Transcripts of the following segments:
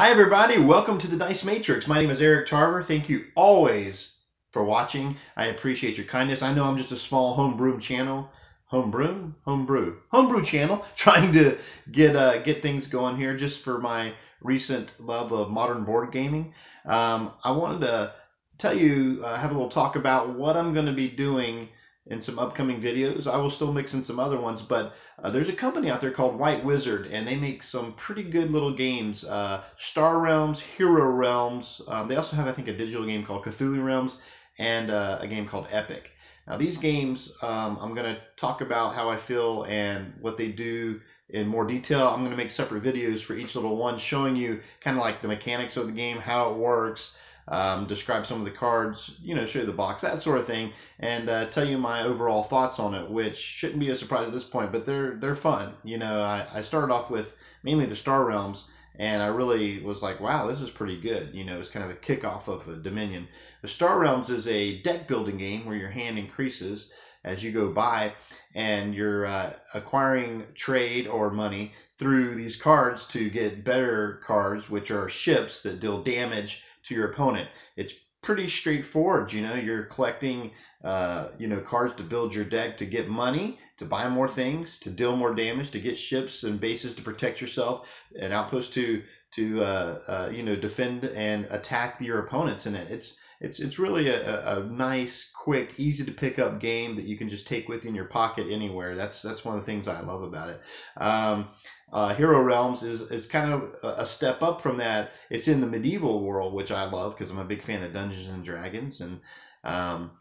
Hi, everybody. Welcome to the Dice Matrix. My name is Eric Tarver. Thank you always for watching. I appreciate your kindness. I know I'm just a small homebrew channel. Homebrew? Homebrew. Homebrew channel trying to get uh, get things going here just for my recent love of modern board gaming. Um, I wanted to tell you, uh, have a little talk about what I'm going to be doing in some upcoming videos. I will still mix in some other ones, but uh, there's a company out there called White Wizard, and they make some pretty good little games. Uh, Star Realms, Hero Realms. Um, they also have, I think, a digital game called Cthulhu Realms, and uh, a game called Epic. Now, these games, um, I'm going to talk about how I feel and what they do in more detail. I'm going to make separate videos for each little one, showing you kind of like the mechanics of the game, how it works, um, describe some of the cards, you know, show you the box, that sort of thing, and uh, tell you my overall thoughts on it, which shouldn't be a surprise at this point, but they're they're fun. You know, I, I started off with mainly the Star Realms, and I really was like, wow, this is pretty good. You know, it's kind of a kickoff of a Dominion. The Star Realms is a deck building game where your hand increases as you go by, and you're uh, acquiring trade or money through these cards to get better cards, which are ships that deal damage to your opponent. It's pretty straightforward. You know, you're collecting, uh, you know, cards to build your deck to get money, to buy more things, to deal more damage, to get ships and bases to protect yourself, an outpost to to uh, uh, you know defend and attack your opponents in it. It's it's it's really a, a nice, quick, easy to pick up game that you can just take with in your pocket anywhere. That's that's one of the things I love about it. Um, uh, Hero Realms is, is kind of a step up from that. It's in the medieval world, which I love because I'm a big fan of Dungeons and Dragons, and um,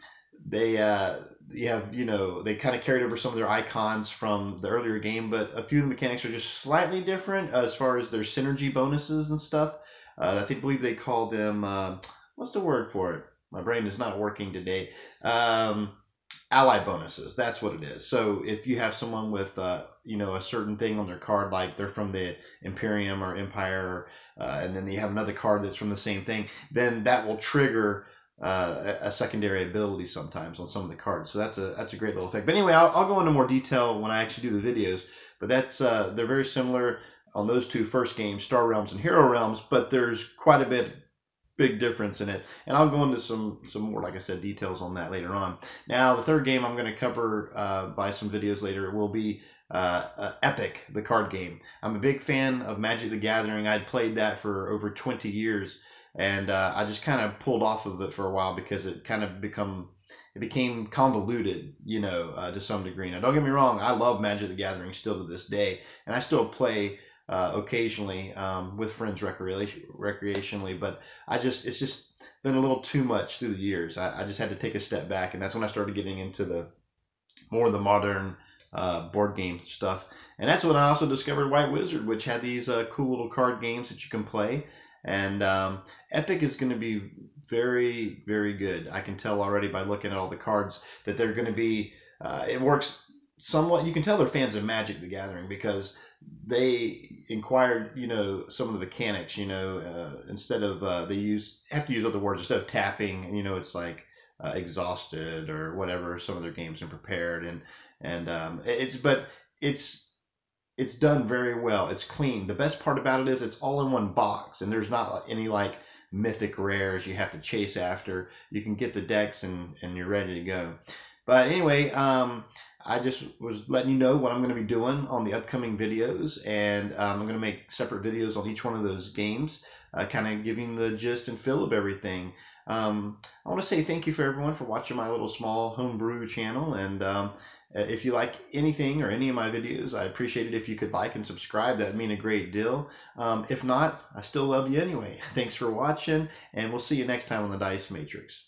they uh, have you know they kind of carried over some of their icons from the earlier game, but a few of the mechanics are just slightly different as far as their synergy bonuses and stuff. Uh, I think believe they call them uh, what's the word for it? My brain is not working today. Um, ally bonuses. That's what it is. So if you have someone with uh, you know a certain thing on their card, like they're from the Imperium or Empire, uh, and then you have another card that's from the same thing, then that will trigger uh, a secondary ability sometimes on some of the cards. So that's a that's a great little thing. But anyway, I'll, I'll go into more detail when I actually do the videos. But that's uh, they're very similar on those two first games, Star Realms and Hero Realms. But there's quite a bit big difference in it. And I'll go into some some more, like I said, details on that later on. Now, the third game I'm going to cover uh, by some videos later will be uh, uh, Epic, the card game. I'm a big fan of Magic the Gathering. I'd played that for over 20 years, and uh, I just kind of pulled off of it for a while because it kind of become it became convoluted, you know, uh, to some degree. Now, don't get me wrong, I love Magic the Gathering still to this day, and I still play uh, occasionally um, with friends recreation, recreationally, but I just it's just been a little too much through the years. I, I just had to take a step back, and that's when I started getting into the more of the modern uh, board game stuff. And that's when I also discovered White Wizard, which had these uh, cool little card games that you can play. And um, Epic is going to be very, very good. I can tell already by looking at all the cards that they're going to be. Uh, it works somewhat. You can tell they're fans of Magic: The Gathering because they inquired, you know, some of the mechanics. You know, uh, instead of uh, they use have to use other words instead of tapping. You know, it's like uh, exhausted or whatever. Some of their games are prepared, and and um, it's but it's it's done very well. It's clean. The best part about it is it's all in one box, and there's not any like mythic rares you have to chase after. You can get the decks and and you're ready to go. But anyway, um, I just was letting you know what I'm going to be doing on the upcoming videos, and um, I'm going to make separate videos on each one of those games, uh, kind of giving the gist and feel of everything. Um, I want to say thank you for everyone for watching my little small homebrew channel, and um, if you like anything or any of my videos, I appreciate it if you could like and subscribe. That'd mean a great deal. Um, if not, I still love you anyway. Thanks for watching, and we'll see you next time on the Dice Matrix.